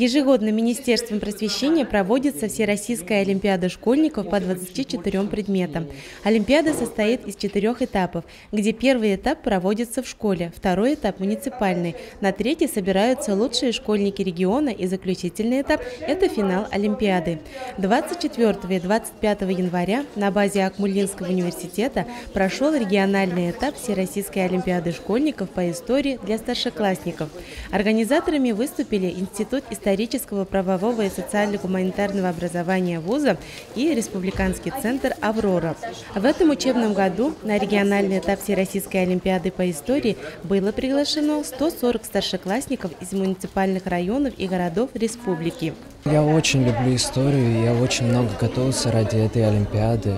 Ежегодно Министерством просвещения проводится Всероссийская Олимпиада школьников по 24 предметам. Олимпиада состоит из четырех этапов, где первый этап проводится в школе, второй этап – муниципальный, на третий собираются лучшие школьники региона и заключительный этап – это финал Олимпиады. 24 и 25 января на базе Акмулинского университета прошел региональный этап Всероссийской Олимпиады школьников по истории для старшеклассников. Организаторами выступили Институт исторического, правового и социально-гуманитарного образования вуза и Республиканский центр «Аврора». В этом учебном году на региональный этап Всероссийской Олимпиады по истории было приглашено 140 старшеклассников из муниципальных районов и городов республики. Я очень люблю историю, я очень много готовился ради этой Олимпиады.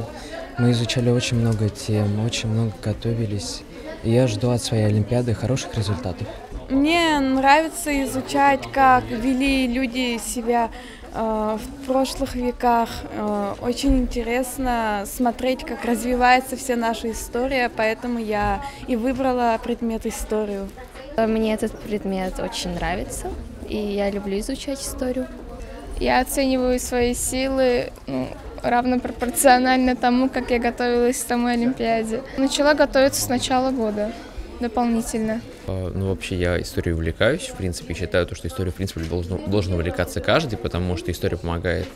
Мы изучали очень много тем, очень много готовились. Я жду от своей Олимпиады хороших результатов. Мне нравится изучать, как вели люди себя э, в прошлых веках. Э, очень интересно смотреть, как развивается вся наша история, поэтому я и выбрала предмет историю. Мне этот предмет очень нравится, и я люблю изучать историю. Я оцениваю свои силы ну, равно пропорционально тому, как я готовилась к самой Олимпиаде. Начала готовиться с начала года дополнительно? А, ну, вообще, я историей увлекаюсь, в принципе, считаю, то, что историю, в принципе, должен, должен увлекаться каждый, потому что история помогает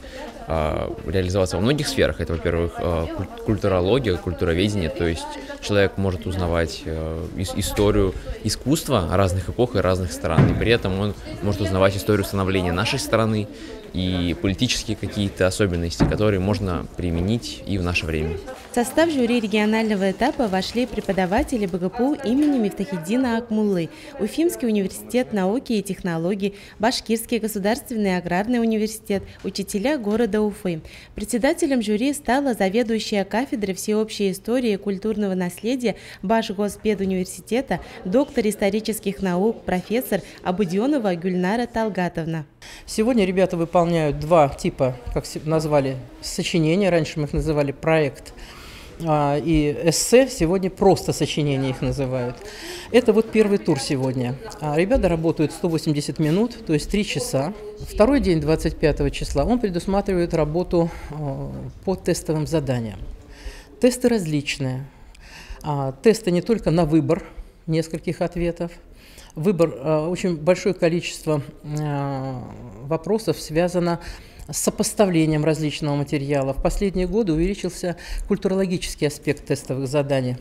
а, реализоваться во многих сферах. Это, во-первых, а, культурология, культуроведение, то есть человек может узнавать а, историю искусства разных эпох и разных стран, и при этом он может узнавать историю становления нашей страны и политические какие-то особенности, которые можно применить и в наше время. В состав жюри регионального этапа вошли преподаватели БГПУ имени Мифтахиддина Акмуллы, Уфимский университет науки и технологий, Башкирский государственный аграрный университет, учителя города Уфы. Председателем жюри стала заведующая кафедрой всеобщей истории и культурного наследия Башгоспедуниверситета, доктор исторических наук, профессор Абудионова Гюльнара Талгатовна. Сегодня ребята выполняют два типа, как назвали, сочинения. Раньше мы их называли проект а, и эссе, сегодня просто сочинения их называют. Это вот первый тур сегодня. А ребята работают 180 минут, то есть 3 часа. Второй день, 25 числа, он предусматривает работу а, по тестовым заданиям. Тесты различные. Тесты не только на выбор нескольких ответов, выбор, очень большое количество вопросов связано с сопоставлением различного материала. В последние годы увеличился культурологический аспект тестовых заданий.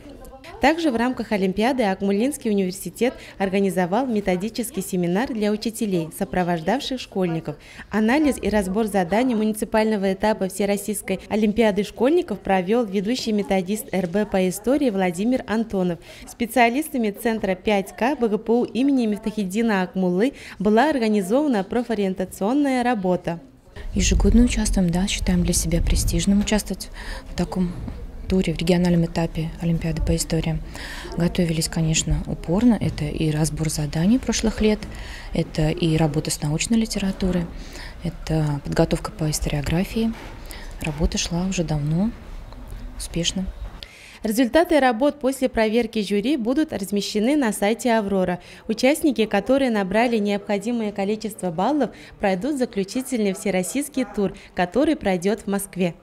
Также в рамках Олимпиады Акмулинский университет организовал методический семинар для учителей, сопровождавших школьников. Анализ и разбор заданий муниципального этапа Всероссийской Олимпиады школьников провел ведущий методист РБ по истории Владимир Антонов. Специалистами Центра 5К БГПУ имени Мифтахиддина Акмулы была организована профориентационная работа. Ежегодно участвуем, да, считаем для себя престижным участвовать в таком туре, в региональном этапе Олимпиады по истории. Готовились, конечно, упорно. Это и разбор заданий прошлых лет, это и работа с научной литературой, это подготовка по историографии. Работа шла уже давно, успешно. Результаты работ после проверки жюри будут размещены на сайте «Аврора». Участники, которые набрали необходимое количество баллов, пройдут заключительный всероссийский тур, который пройдет в Москве.